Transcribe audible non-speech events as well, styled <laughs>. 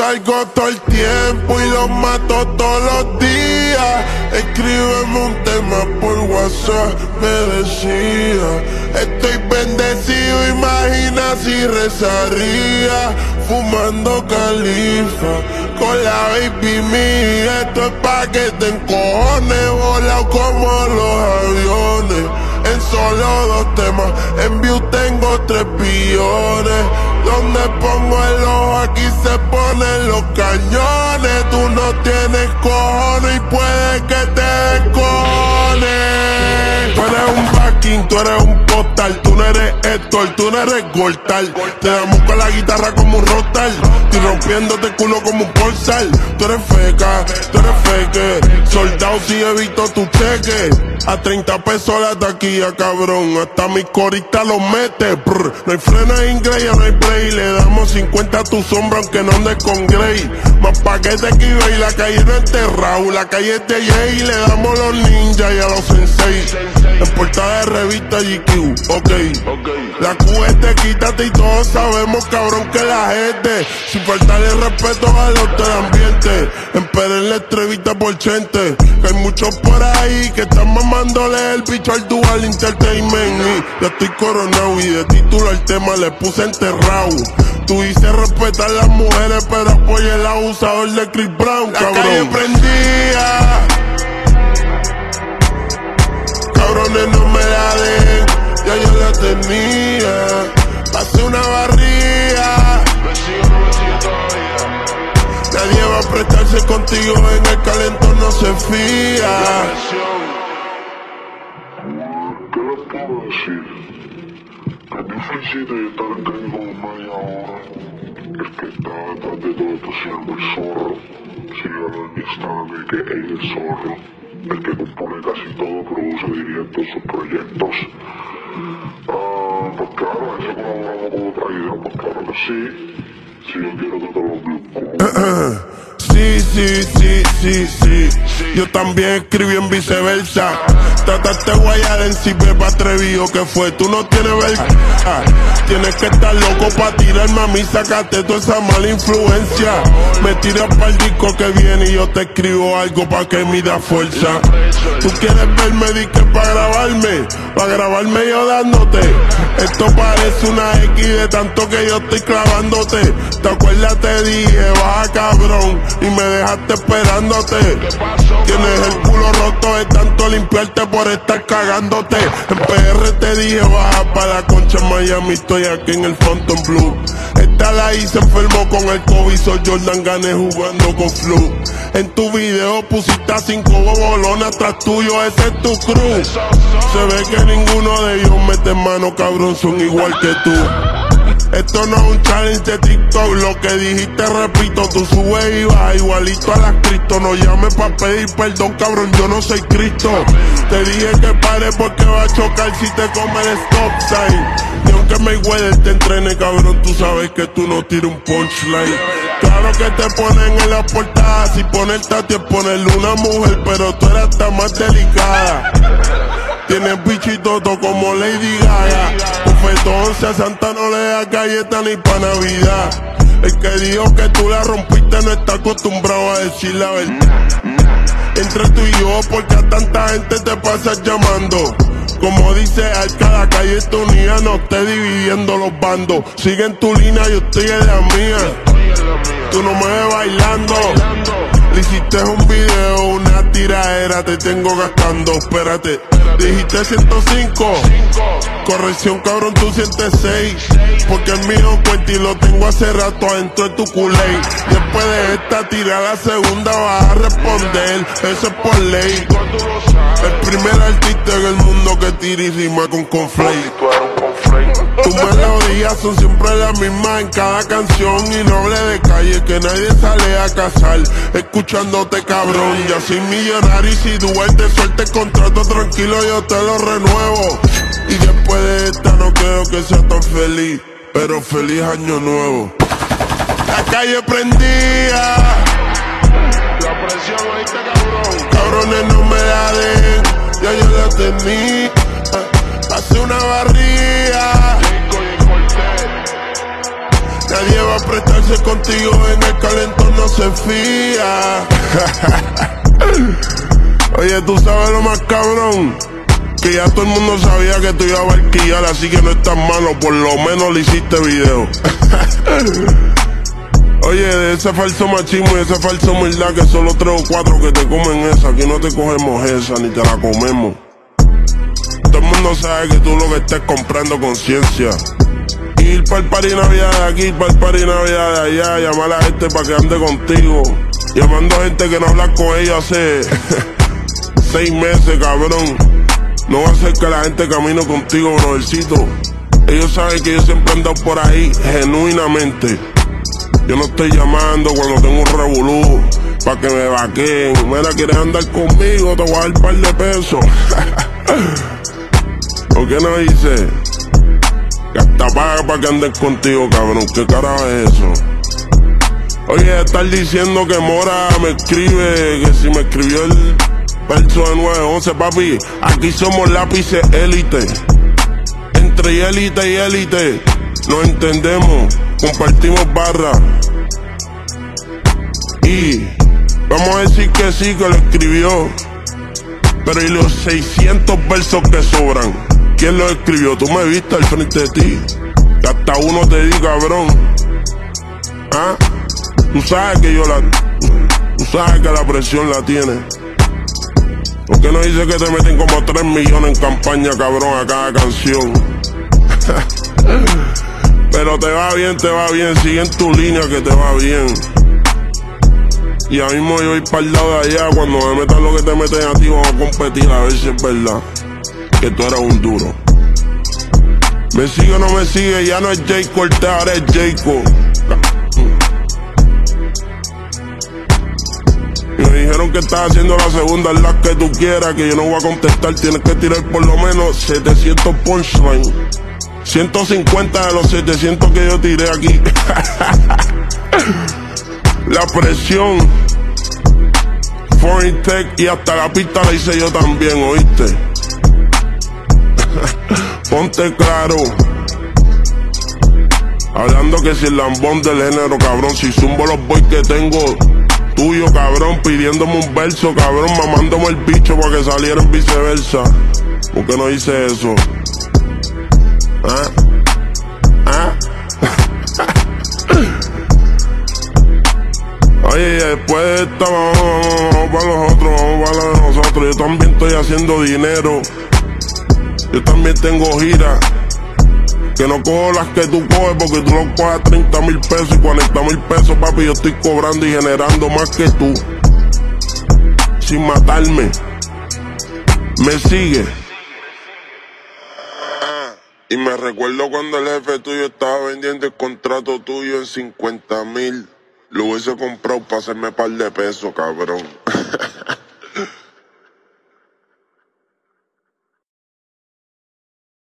salgo todo el tiempo y los mato todos los días. Escríbeme un tema por WhatsApp, me decía. Estoy bendecido, imagina si rezaría. Fumando califa con la baby mía. Esto es pa' que te encojones, volado como los aviones. En solo dos temas, en view tengo tres billones. Donde pongo el ojo, aquí se ponen los cañones. Tú no tienes cojones y puede que te descojones. Tú eres un backing, tú eres un postal, tú no eres Héctor, tú no eres Gortal. Te damos con la guitarra como un rotal, estoy rompiéndote el culo como un portal. Tú eres feca, tú eres fake, soldado si evito tu cheque. A 30 pesos la taquilla, cabrón. Hasta mi corita lo mete. brr. No hay frena inglés, ya no hay play. Le damos 50 a tu sombra, aunque no andes con Grey. Más paquete que iba y la calle no enterrado. La calle es de. Le damos los ninjas y a los sensei. Portada de revista GQ, ok. La QT, quítate y todos sabemos, cabrón, que la gente. Sin faltarle respeto a los del ambiente. En la entrevista por chente. Que hay muchos por ahí que están mamándole el bicho al dual entertainment. Y yo estoy coronado y de título al tema le puse enterrado. Tú dices respetar las mujeres, pero apoya el abusador de Chris Brown, cabrón. La calle prendía. No me la den, ya yo la tenía. Pasé una barría. Nadie va a prestarse contigo en el calentón, no se fía. ¿Qué les puedo decir? Que difícil de estar en calle como media hora. El que está detrás de todo esto se llama el zorro. Síganlo en Instagram, que es el zorro. El que compone casi todo, produce, directo sus proyectos. Ah, pues claro, eso colaboramos con otra idea, pues claro que sí. Si yo quiero que te lo como <clears throat> Sí, sí, sí, sí, sí. Yo también escribí en viceversa. Trataste guayar en si beba atrevido que fue. Tú no tienes verga. Tienes que estar loco para tirar, mami. Sácate toda esa mala influencia. Me tiras para el disco que viene y yo te escribo algo para que me da fuerza. Tú quieres verme, di que para grabarme. Para grabarme yo dándote. Esto parece una X de tanto que yo estoy clavándote. ¿Te acuerdas? Te dije, baja cabrón. Y me dejaste esperándote. Tienes el culo roto de tanto limpiarte por estar cagándote. En PR te dije, baja para la concha Miami. Estoy aquí en el Phantom Blue. Esta la hice enfermo con el COVID. Soy Jordan Gané jugando con flu. En tu video pusiste a cinco bobolonas tras tuyo. Ese es tu crew. Se ve que ninguno de ellos mete mano, cabrón. Son igual que tú. Esto no es un challenge de TikTok, lo que dijiste repito, tú subes y vas igualito a las Cristo, no llames pa' pedir perdón, cabrón, yo no soy Cristo. Te dije que pare porque va a chocar si te come el stop sign. Y aunque Mayweather te entrene, cabrón, tú sabes que tú no tiras un punchline. Claro que te ponen en la portada, si poner tati es ponerle una mujer, pero tú eres hasta más delicada. Tienes bichitoto como Lady Gaga. Bufetón, a Santa no le da galleta ni pa' Navidad. El que dijo que tú la rompiste no está acostumbrado a decir la verdad. Entre tú y yo, porque a tanta gente te pasas llamando. Como dice Arca, la calle está unida, no esté dividiendo los bandos. Sigue en tu línea, yo estoy en la mía. Tú no me ves bailando. Hiciste un video, una tiradera, te tengo gastando. Espérate, dijiste 105. Corrección, cabrón, tú sientes 6. Porque el mío cuenta y lo tengo hace rato adentro de tu culé. Después de esta tira, la segunda vas a responder. Eso es por ley. El primer artista en el mundo que tira y rima con conflate. Tus melodías son siempre las mismas en cada canción y no hable de calle que nadie sale a cazar escuchándote cabrón. Ya soy millonario y si duerte suelte contrato tranquilo yo te lo renuevo. Y después de esta no creo que sea tan feliz, pero feliz año nuevo. La calle prendía. La presión oíste cabrón. Cabrones no me la den, ya yo la tenía. Prestarse contigo en el calentón, no se fía. <laughs> Oye, tú sabes lo más cabrón. Que ya todo el mundo sabía que tú ibas a barquillar, así que no estás malo, por lo menos le hiciste video. <laughs> Oye, de ese falso machismo y esa falsa humildad que solo tres o cuatro que te comen esa, aquí no te cogemos esa ni te la comemos. Todo el mundo sabe que tú lo que estés comprando conciencia. Ir para el party navidad de aquí, para el party navidad de allá, llamar a gente para que ande contigo. Llamando a gente que no habla con ella hace <laughs> seis meses, cabrón. No va a ser que la gente camine contigo, brothercito. Ellos saben que yo siempre ando por ahí genuinamente. Yo no estoy llamando cuando tengo un revolú para que me vaquen. Mira, quieres andar conmigo, te voy a dar un par de pesos. <laughs> ¿Por qué no dice? Paga para que andes contigo, cabrón. ¿Qué carajo es eso? Oye, estar diciendo que Mora me escribe, que si me escribió el verso de 911, papi, aquí somos lápices élite. Entre élite y élite, nos entendemos, compartimos barra. Y vamos a decir que sí, que lo escribió. Pero y los 600 versos que sobran, ¿quién los escribió? Tú me viste al frente de ti. Que hasta uno te di, cabrón. ¿Ah? Tú sabes que yo la. Tú sabes que la presión la tiene. ¿Por qué no dice que te meten como 3 millones en campaña, cabrón, a cada canción? <laughs> Pero te va bien, te va bien. Sigue en tu línea que te va bien. Y ahora mismo yo voy para el lado de allá. Cuando me metan lo que te meten a ti, vamos a competir a ver si es verdad que tú eres un duro. Me sigue o no me sigue, ya no es Jay Cortez, ahora es Jayco. Me dijeron que estás haciendo la segunda, la que tú quieras, que yo no voy a contestar. Tienes que tirar por lo menos 700 punchlines. 150 de los 700 que yo tiré aquí. <laughs> la presión. Foreign Tech y hasta la pista la hice yo también, ¿oíste? Ponte claro. Hablando que si el lambón del género, cabrón, si zumbo los boys que tengo tuyo, cabrón, pidiéndome un verso, cabrón, mamándome el bicho para que saliera en viceversa. ¿Por qué no hice eso? ¿Ah? ¿Ah? <laughs> Oye, después de esta, vamos, vamos, vamos para los otros, vamos para la de nosotros. Yo también estoy haciendo dinero. Yo también tengo gira. Que no cojo las que tú coges porque tú no coges 30 mil pesos y 40 mil pesos, papi. Yo estoy cobrando y generando más que tú. Sin matarme. Me sigue. Y me recuerdo cuando el jefe tuyo estaba vendiendo el contrato tuyo en 50 mil. Lo hubiese comprado para hacerme par de pesos, cabrón.